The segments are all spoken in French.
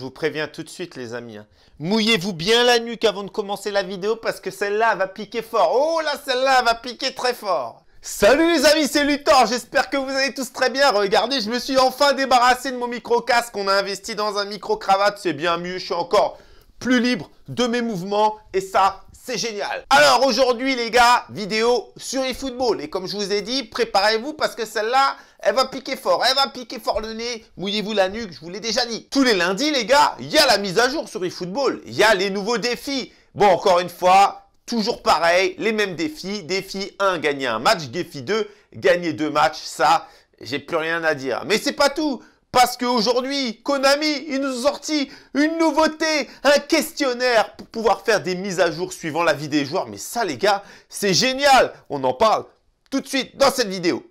je vous préviens tout de suite les amis. hein. Mouillez-vous bien la nuque avant de commencer la vidéo parce que celle-là elle va piquer fort. Oh là, celle-là elle va piquer très fort. Salut les amis, c'est Luthor, j'espère que vous allez tous très bien. Regardez, je me suis enfin débarrassé de mon micro-casque. On a investi dans un micro-cravate, c'est bien mieux, je suis encore plus libre de mes mouvements et ça, génial. Alors aujourd'hui les gars, vidéo sur eFootball. Et comme je vous ai dit, préparez-vous parce que celle-là, elle va piquer fort. Elle va piquer fort le nez. Mouillez-vous la nuque, je vous l'ai déjà dit. Tous les lundis les gars, il y a la mise à jour sur eFootball. Il y a les nouveaux défis. Bon, encore une fois, toujours pareil, les mêmes défis. Défi 1, gagner un match. Défi 2, gagner deux matchs. Ça, j'ai plus rien à dire. Mais c'est pas tout. Parce qu'aujourd'hui, Konami, ils nous ont sorti une nouveauté, un questionnaire pour pouvoir faire des mises à jour suivant la vie des joueurs. Mais ça, les gars, c'est génial. On en parle tout de suite dans cette vidéo.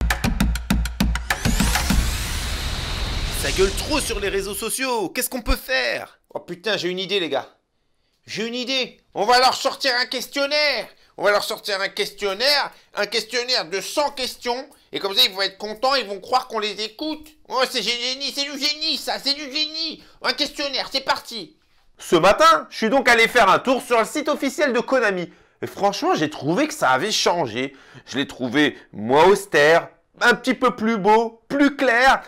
Ça gueule trop sur les réseaux sociaux. Qu'est-ce qu'on peut faire? Oh putain, j'ai une idée, les gars. J'ai une idée. On va leur sortir un questionnaire. On va leur sortir un questionnaire, un questionnaire de 100 questions. Et comme ça, ils vont être contents, ils vont croire qu'on les écoute. Oh, c'est génie, c'est du génie, ça, c'est du génie. Un questionnaire, c'est parti. Ce matin, je suis donc allé faire un tour sur le site officiel de Konami. Et franchement, j'ai trouvé que ça avait changé. Je l'ai trouvé moins austère, un petit peu plus beau, plus clair.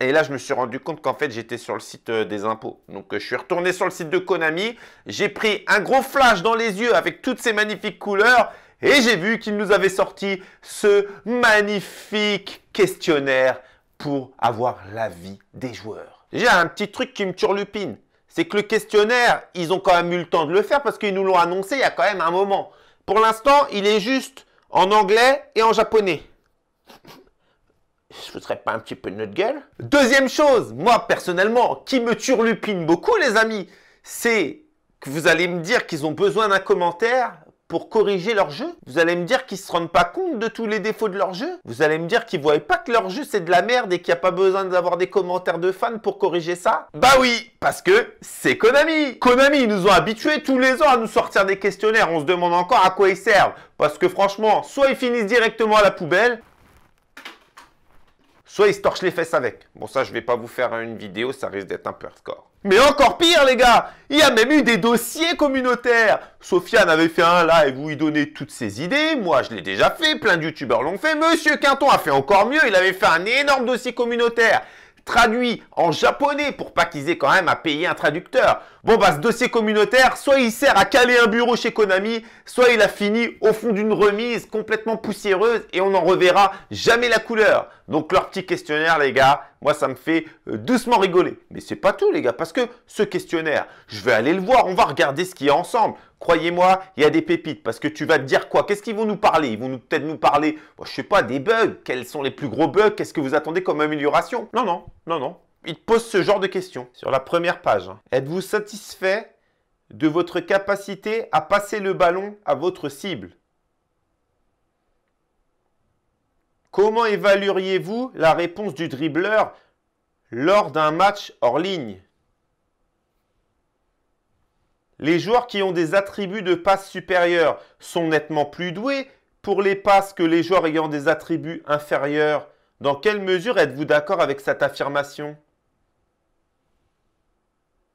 Et là, je me suis rendu compte qu'en fait, j'étais sur le site euh, des impôts. Donc, euh, je suis retourné sur le site de Konami. J'ai pris un gros flash dans les yeux avec toutes ces magnifiques couleurs. Et j'ai vu qu'il nous avait sorti ce magnifique questionnaire pour avoir l'avis des joueurs. J'ai un petit truc qui me turlupine. C'est que le questionnaire, ils ont quand même eu le temps de le faire parce qu'ils nous l'ont annoncé il y a quand même un moment. Pour l'instant, il est juste en anglais et en japonais. Je voudrais pas un petit peu de notre gueule. Deuxième chose, moi personnellement, qui me turlupine beaucoup les amis, c'est que vous allez me dire qu'ils ont besoin d'un commentaire pour corriger leur jeu. Vous allez me dire qu'ils se rendent pas compte de tous les défauts de leur jeu. Vous allez me dire qu'ils voient pas que leur jeu c'est de la merde et qu'il n'y a pas besoin d'avoir des commentaires de fans pour corriger ça. Bah oui, parce que c'est Konami. Konami, ils nous ont habitués tous les ans à nous sortir des questionnaires, on se demande encore à quoi ils servent. Parce que franchement, soit ils finissent directement à la poubelle, soit ils se torchent les fesses avec. Bon, ça, je vais pas vous faire une vidéo, ça risque d'être un peu hardcore. Mais encore pire, les gars, il y a même eu des dossiers communautaires. Sofiane avait fait un live où il donnait toutes ses idées. Moi, je l'ai déjà fait, plein de youtubeurs l'ont fait. Monsieur Quinton a fait encore mieux, il avait fait un énorme dossier communautaire traduit en japonais pour pas qu'ils aient quand même à payer un traducteur. Bon bah ce dossier communautaire, soit il sert à caler un bureau chez Konami, soit il a fini au fond d'une remise complètement poussiéreuse et on n'en reverra jamais la couleur. Donc leur petit questionnaire les gars, moi ça me fait euh, doucement rigoler. Mais c'est pas tout les gars, parce que ce questionnaire, je vais aller le voir, on va regarder ce qu'il y a ensemble. Croyez-moi, il y a des pépites parce que tu vas te dire quoi? Qu'est-ce qu'ils vont nous parler? Ils vont peut-être nous parler, bon, je sais pas, des bugs. Quels sont les plus gros bugs? Qu'est-ce que vous attendez comme amélioration? Non, non, non, non. Ils te posent ce genre de questions sur la première page. Êtes-vous satisfait de votre capacité à passer le ballon à votre cible? Comment évalueriez-vous la réponse du dribbleur lors d'un match hors ligne? Les joueurs qui ont des attributs de passe supérieurs sont nettement plus doués pour les passes que les joueurs ayant des attributs inférieurs. Dans quelle mesure êtes-vous d'accord avec cette affirmation?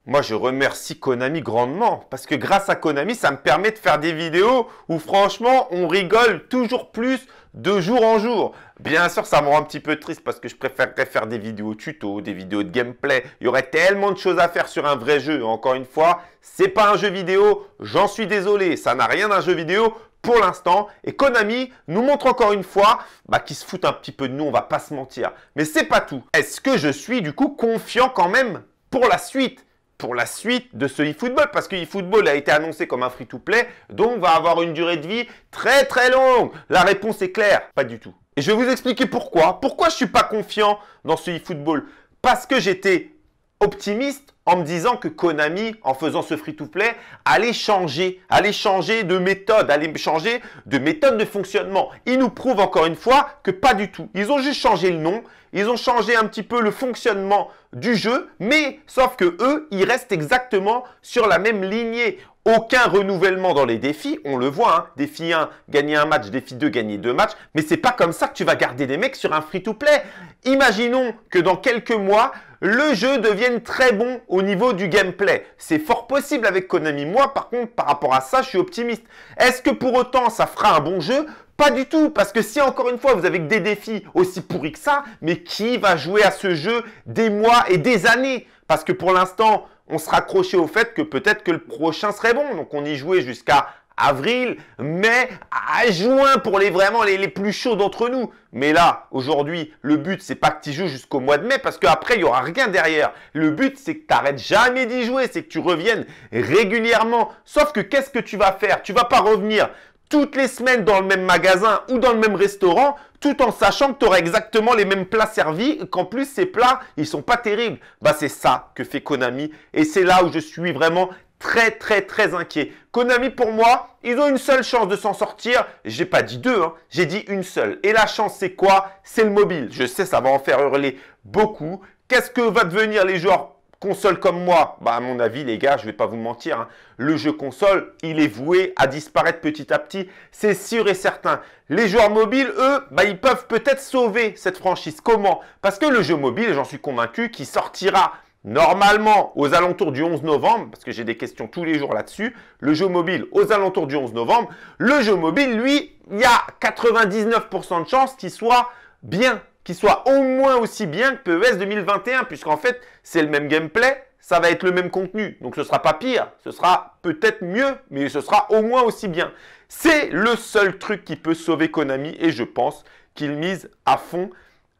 Moi, je remercie Konami grandement parce que grâce à Konami, ça me permet de faire des vidéos où franchement, on rigole toujours plus de jour en jour. Bien sûr, ça me rend un petit peu triste parce que je préférerais faire des vidéos tuto, des vidéos de gameplay. Il y aurait tellement de choses à faire sur un vrai jeu. Encore une fois, c'est pas un jeu vidéo. J'en suis désolé. Ça n'a rien d'un jeu vidéo pour l'instant. Et Konami nous montre encore une fois bah, qu'ils se foutent un petit peu de nous. On va pas se mentir. Mais c'est pas tout. Est-ce que je suis du coup confiant quand même pour la suite? Pour la suite de ce eFootball parce que eFootball a été annoncé comme un free-to-play, donc va avoir une durée de vie très très longue. La réponse est claire, pas du tout. Et je vais vous expliquer pourquoi. Pourquoi je suis pas confiant dans ce eFootball? Parce que j'étais optimiste en me disant que Konami, en faisant ce free-to-play, allait changer, allait changer de méthode, allait changer de méthode de fonctionnement. Ils nous prouvent encore une fois que pas du tout. Ils ont juste changé le nom, ils ont changé un petit peu le fonctionnement du jeu, mais sauf que eux, ils restent exactement sur la même lignée. Aucun renouvellement dans les défis, on le voit, hein. défi 1, gagner un match, défi 2, gagner deux matchs, mais c'est pas comme ça que tu vas garder des mecs sur un free-to-play. Imaginons que dans quelques mois, le jeu devienne très bon au niveau du gameplay. C'est fort possible avec Konami. Moi, par contre, par rapport à ça, je suis optimiste. Est-ce que pour autant, ça fera un bon jeu? Pas du tout, parce que si encore une fois vous avez des défis aussi pourris que ça, mais qui va jouer à ce jeu des mois et des années? Parce que pour l'instant, on se raccrochait au fait que peut-être que le prochain serait bon. Donc on y jouait jusqu'à avril, mai, à juin pour les vraiment les, plus chauds d'entre nous. Mais là, aujourd'hui, le but, c'est pas que tu joues jusqu'au mois de mai parce qu'après, il y aura rien derrière. Le but, c'est que tu n'arrêtes jamais d'y jouer, c'est que tu reviennes régulièrement. Sauf que qu'est-ce que tu vas faire? Tu vas pas revenir toutes les semaines dans le même magasin ou dans le même restaurant, tout en sachant que tu auras exactement les mêmes plats servis, qu'en plus ces plats, ils sont pas terribles. Bah c'est ça que fait Konami et c'est là où je suis vraiment très très très inquiet. Konami pour moi, ils ont une seule chance de s'en sortir. J'ai pas dit deux, hein. j'ai dit une seule. Et la chance c'est quoi? C'est le mobile. Je sais ça va en faire hurler beaucoup. Qu'est-ce que va devenir les joueurs console comme moi, bah à mon avis les gars, je vais pas vous mentir, hein. le jeu console, il est voué à disparaître petit à petit, c'est sûr et certain. Les joueurs mobiles, eux, bah ils peuvent peut-être sauver cette franchise. Comment? Parce que le jeu mobile, j'en suis convaincu, qui sortira Normalement, aux alentours du 11 novembre, parce que j'ai des questions tous les jours là-dessus, le jeu mobile aux alentours du 11 novembre, le jeu mobile, lui, il y a 99% de chances qu'il soit bien, qu'il soit au moins aussi bien que PES 2021, puisqu'en fait, c'est le même gameplay, ça va être le même contenu. Donc ce ne sera pas pire, ce sera peut-être mieux, mais ce sera au moins aussi bien. C'est le seul truc qui peut sauver Konami et je pense qu'il mise à fond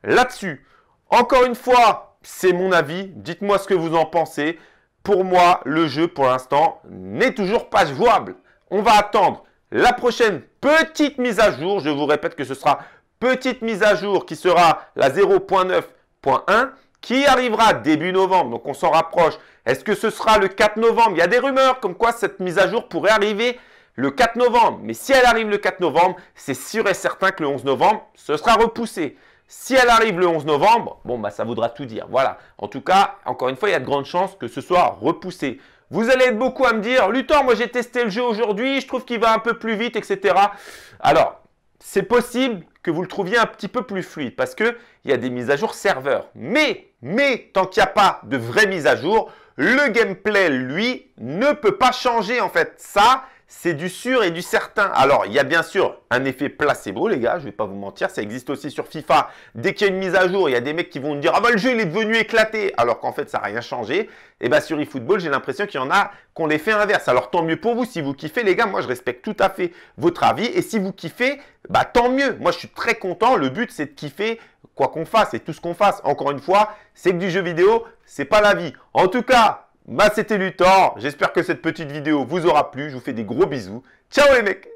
là-dessus. Encore une fois, c'est mon avis. Dites-moi ce que vous en pensez. Pour moi, le jeu, pour l'instant, n'est toujours pas jouable. On va attendre la prochaine petite mise à jour. Je vous répète que ce sera petite mise à jour qui sera la 0.9.1 qui arrivera début novembre. Donc on s'en rapproche. Est-ce que ce sera le 4 novembre? Il y a des rumeurs comme quoi cette mise à jour pourrait arriver le 4 novembre. Mais si elle arrive le 4 novembre, c'est sûr et certain que le 11 novembre, ce sera repoussé. Si elle arrive le 11 novembre, bon, bah, ça voudra tout dire. Voilà. En tout cas, encore une fois, il y a de grandes chances que ce soit repoussé. Vous allez être beaucoup à me dire, Luthor, moi j'ai testé le jeu aujourd'hui, je trouve qu'il va un peu plus vite, etc. Alors, c'est possible que vous le trouviez un petit peu plus fluide parce qu'il y a des mises à jour serveurs. Mais, mais, tant qu'il n'y a pas de vraie mise à jour, le gameplay, lui, ne peut pas changer en fait. Ça, c'est du sûr et du certain. Alors, il y a bien sûr un effet placebo, les gars, je ne vais pas vous mentir, ça existe aussi sur FIFA. Dès qu'il y a une mise à jour, il y a des mecs qui vont dire « Ah bah le jeu, il est devenu éclaté !» Alors qu'en fait, ça n'a rien changé. Et eh bien sur eFootball, j'ai l'impression qu'il y en a qu'on les fait inverse. Alors tant mieux pour vous, si vous kiffez, les gars, moi je respecte tout à fait votre avis. Et si vous kiffez, bah tant mieux. Moi, je suis très content. Le but, c'est de kiffer quoi qu'on fasse et tout ce qu'on fasse. Encore une fois, c'est que du jeu vidéo, c'est pas la vie. En tout cas, bah, c'était Luthor. J'espère que cette petite vidéo vous aura plu. Je vous fais des gros bisous. Ciao les mecs